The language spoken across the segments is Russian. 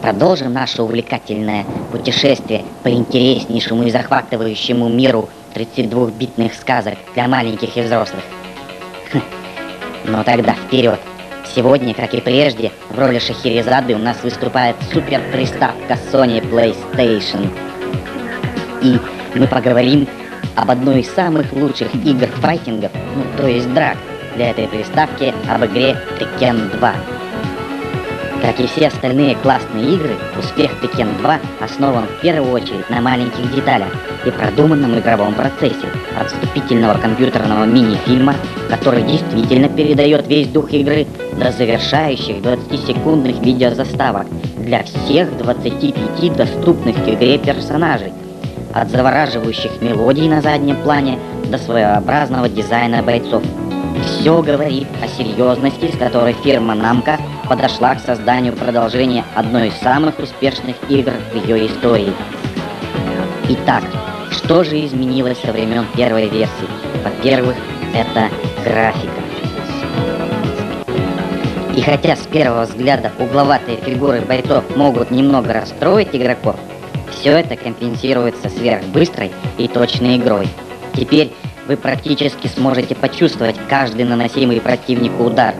продолжим наше увлекательное путешествие по интереснейшему и захватывающему миру 32-битных сказок для маленьких и взрослых. Хм. Но тогда вперед! Сегодня, как и прежде, в роли Шахерезады у нас выступает супер-приставка Sony PlayStation. И мы поговорим об одной из самых лучших игр файтингов, ну то есть драк, для этой приставки об игре Tekken 2. Как и все остальные классные игры, успех Tekken 2 основан в первую очередь на маленьких деталях и продуманном игровом процессе, от вступительного компьютерного мини-фильма, который действительно передает весь дух игры, до завершающих 20-секундных видеозаставок для всех 25 доступных к игре персонажей, от завораживающих мелодий на заднем плане до своеобразного дизайна бойцов. Все говорит о серьезности, с которой фирма Namco подошла к созданию продолжения одной из самых успешных игр в ее истории. Итак, что же изменилось со времен первой версии? Во-первых, это графика. И хотя с первого взгляда угловатые фигуры бойцов могут немного расстроить игроков, все это компенсируется сверхбыстрой и точной игрой. Теперь вы практически сможете почувствовать каждый наносимый противнику удар.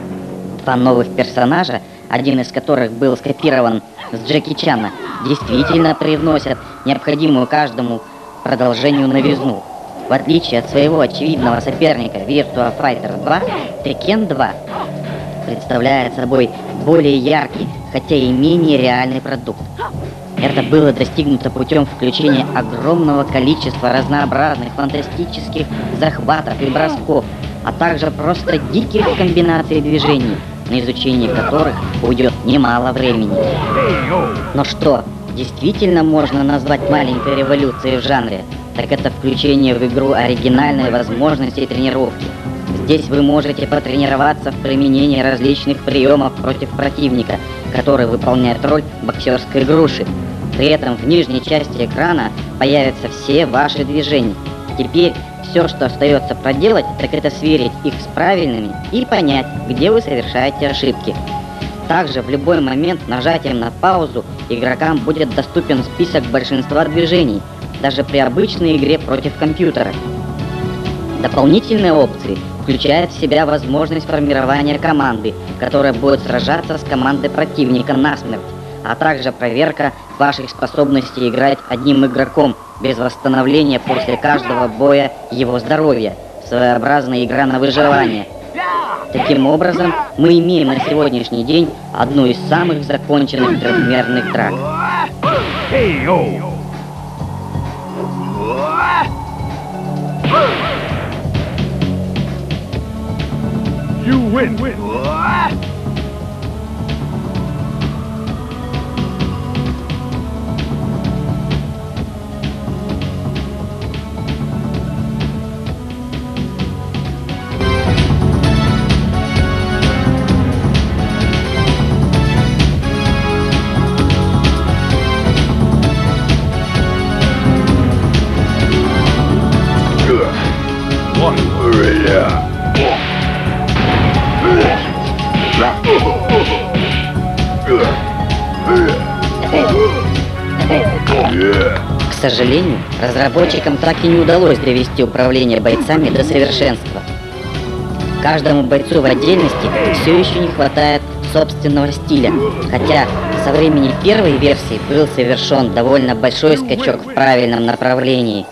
Два новых персонажа, один из которых был скопирован с Джеки Чана, действительно привносят необходимую каждому продолжению новизну. В отличие от своего очевидного соперника Virtua Fighter 2, Tekken 2 представляет собой более яркий, хотя и менее реальный продукт. Это было достигнуто путем включения огромного количества разнообразных фантастических захватов и бросков, а также просто диких комбинаций движений, на изучение которых уйдет немало времени. Но что, действительно можно назвать маленькой революцией в жанре, так это включение в игру оригинальной возможности тренировки. Здесь вы можете потренироваться в применении различных приемов против противника, который выполняет роль боксерской груши, при этом в нижней части экрана появятся все ваши движения. Теперь все, что остается проделать, так это сверить их с правильными и понять, где вы совершаете ошибки. Также в любой момент нажатием на паузу игрокам будет доступен список большинства движений, даже при обычной игре против компьютера. Дополнительные опции включают в себя возможность формирования команды, которая будет сражаться с командой противника насмерть а также проверка ваших способностей играть одним игроком без восстановления после каждого боя его здоровья. Своеобразная игра на выживание. Таким образом, мы имеем на сегодняшний день одну из самых законченных трехмерных драк. You win. win. Сожалению, разработчикам так и не удалось довести управление бойцами до совершенства. Каждому бойцу в отдельности все еще не хватает собственного стиля, хотя со времени первой версии был совершен довольно большой скачок в правильном направлении.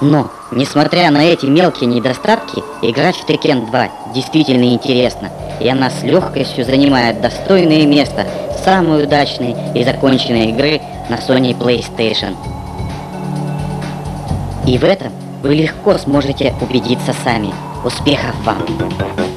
Но, несмотря на эти мелкие недостатки, играть в Tekken 2 действительно интересно, и она с легкостью занимает достойное место самой удачной и законченной игры на Sony PlayStation. И в этом вы легко сможете убедиться сами. Успехов вам!